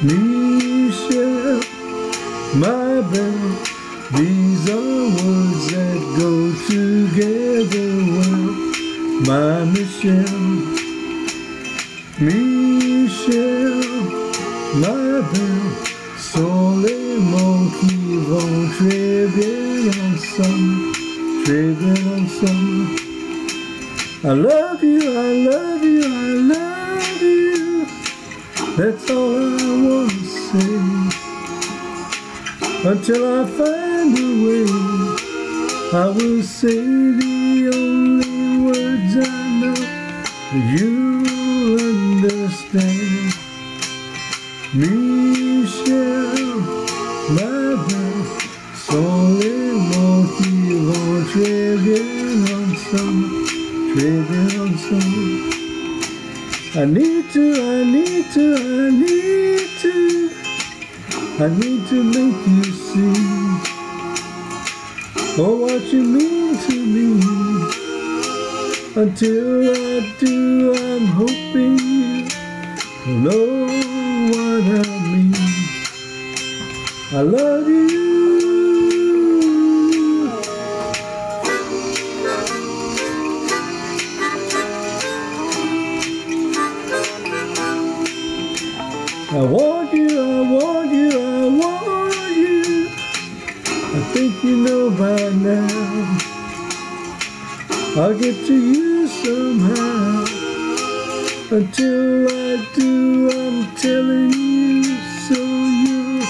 Michelle, my belle, these are words that go together well. My Michelle, Michelle, ma belle, mots qui vont très bien ensemble, très bien ensemble. I love you, I love you, I love you. That's all I wanna say. Until I find a way, I will say the only words I know. You'll understand. Michelle, belle, sont les mots qui vont très bien ensemble, très bien ensemble. I need to, I need to, I need to, I need to make you see oh what you mean to me. Until I do, I'm hoping you know what I mean. I love you. I want you, I want you, I want you. I think you know by now. I'll get to you somehow. Until I do, I'm telling you so you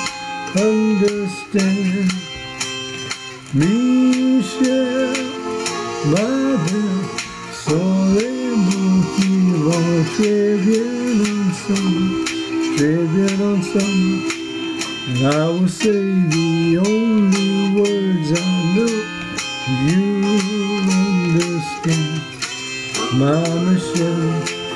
understand. Michelle, ma belle, sont les mots qui vont très bien ensemble, très bien ensemble. And I will say the only words I know you understand. My Michelle,